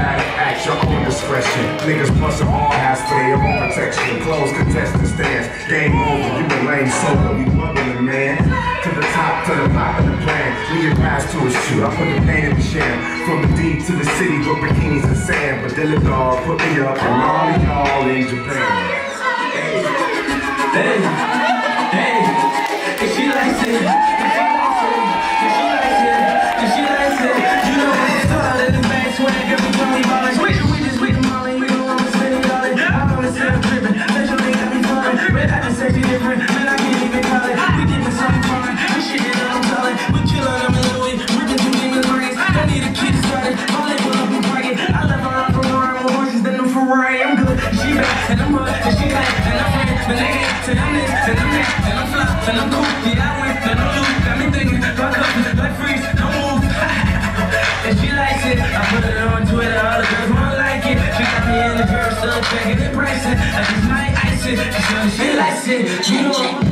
matter your own discretion. Niggas plus them all has for their own protection. Close contestant stands. Game over, you a lame soda. We bugging the man. To the top, to the top of the plan. We get past to a shoot. I put the pain in the sham. From the deep to the city, with bikinis and sand. But Dilla Dog put me up, and all y'all in Japan. Hey. Hey. And I'm hood, and she back, and I'm friend, but nigga, and I'm this, and I'm that, and I'm fly, and I'm cool, yeah I win, and I'm loose, got me thinking, fuck up, like freeze, no move, and she likes it, I put it on Twitter, all the girls wanna like it, she got me in the girl, still checking the pricing, I just might ice it, she likes it, you know